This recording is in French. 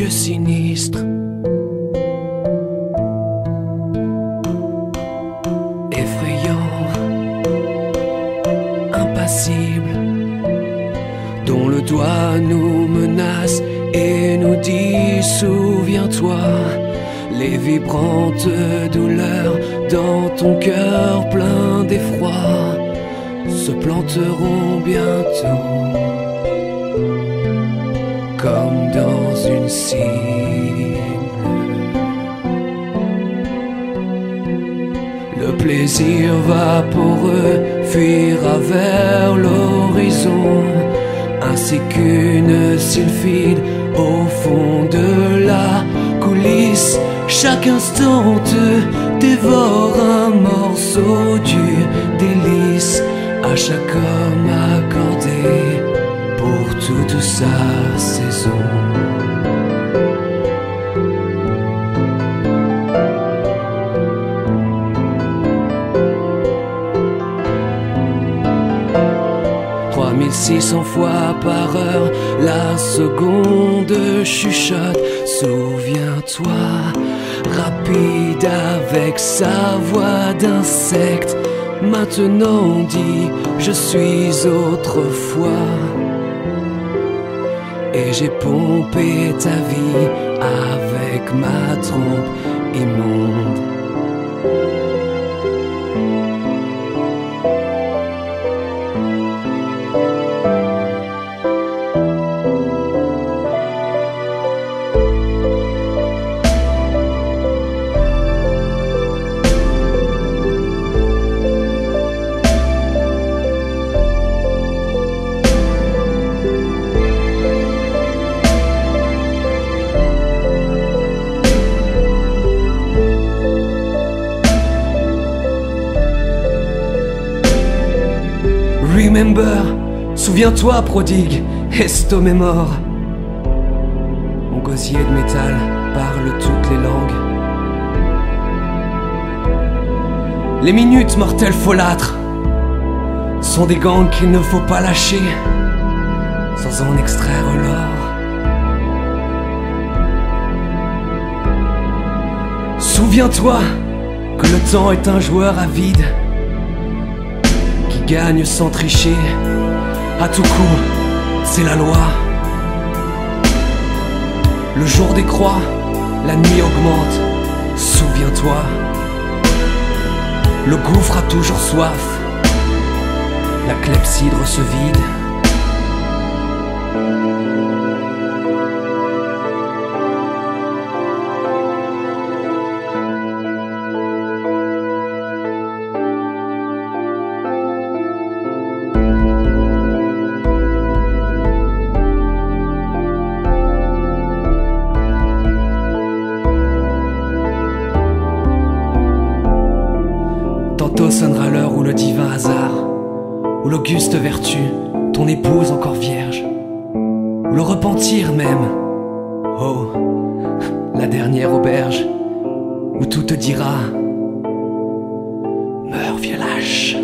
yeux sinistres. Effrayant, impassible, dont le doigt nous menace et nous dit souviens-toi, les vibrantes douleurs dans ton cœur plein d'effroi se planteront bientôt Le plaisir vaporeux fuira vers l'horizon, ainsi qu'une sylphide au fond de la coulisse. Chaque instant te dévore un morceau du délice à chaque homme accordé pour toute sa saison. Trois mille six cents fois par heure, la seconde chuchote. Souviens-toi, rapide avec sa voix d'insecte. Maintenant dit, je suis autrefois. Et j'ai pompé ta vie avec ma trompe Remember, souviens-toi, prodigue, estomac mort. Mon gosier de métal parle toutes les langues. Les minutes mortelles folâtres sont des gangs qu'il ne faut pas lâcher sans en extraire l'or. Souviens-toi que le temps est un joueur avide gagne sans tricher. À tout coup, c'est la loi. Le jour décroît, la nuit augmente. Souviens-toi, le gouffre a toujours soif. La clepsydre se vide. Tantôt sonnera l'heure où le divin hasard, où l'auguste vertu, ton épouse encore vierge, ou le repentir même. Oh, la dernière auberge, où tout te dira Meurs, vieux lâche.